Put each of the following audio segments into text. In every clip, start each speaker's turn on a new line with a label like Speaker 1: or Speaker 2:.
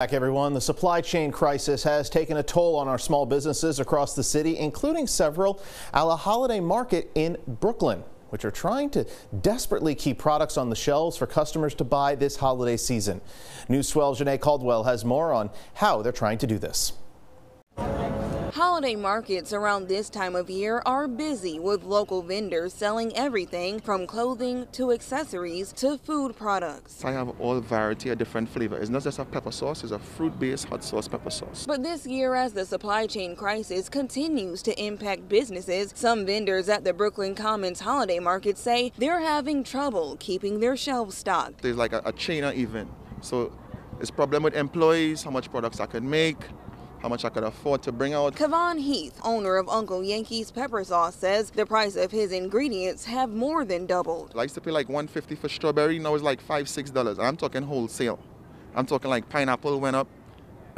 Speaker 1: Back everyone, the supply chain crisis has taken a toll on our small businesses across the city, including several a holiday market in Brooklyn, which are trying to desperately keep products on the shelves for customers to buy this holiday season. News 12 Janae Caldwell has more on how they're trying to do this.
Speaker 2: Holiday markets around this time of year are busy with local vendors selling everything from clothing to accessories to food products.
Speaker 3: I have all variety of different flavors. It's not just a pepper sauce, it's a fruit-based hot sauce pepper sauce.
Speaker 2: But this year, as the supply chain crisis continues to impact businesses, some vendors at the Brooklyn Commons Holiday Market say they're having trouble keeping their shelves stocked.
Speaker 3: There's like a, a chain of event. So it's problem with employees, how much products I can make, how much I could afford to bring out.
Speaker 2: Kevon Heath, owner of Uncle Yankey's Pepper Sauce, says the price of his ingredients have more than doubled.
Speaker 3: I used to pay like 150 for strawberry, now it's like five, six dollars. I'm talking wholesale. I'm talking like pineapple went up,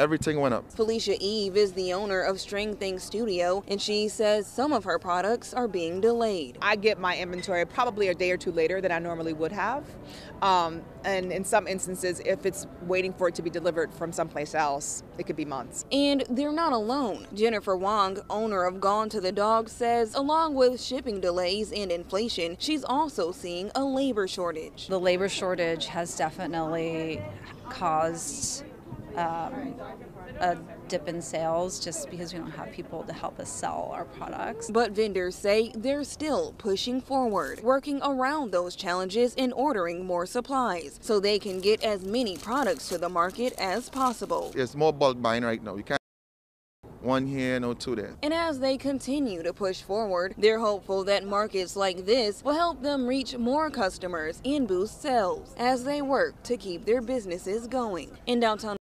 Speaker 3: everything went up.
Speaker 2: Felicia Eve is the owner of String Things Studio, and she says some of her products are being delayed.
Speaker 4: I get my inventory probably a day or two later than I normally would have. Um, and in some instances, if it's waiting for it to be delivered from someplace else, it could be months.
Speaker 2: And they're not alone. Jennifer Wong, owner of Gone to the Dog, says along with shipping delays and inflation, she's also seeing a labor shortage.
Speaker 5: The labor shortage has definitely caused um, a dip in sales just because we don't have people to help us sell our products.
Speaker 2: But vendors say they're still pushing forward, working around those challenges and ordering more supplies so they can get as many products to the market as possible.
Speaker 3: There's more bulk buying right now. You can't one here, no two there.
Speaker 2: And as they continue to push forward, they're hopeful that markets like this will help them reach more customers and boost sales as they work to keep their businesses going. In downtown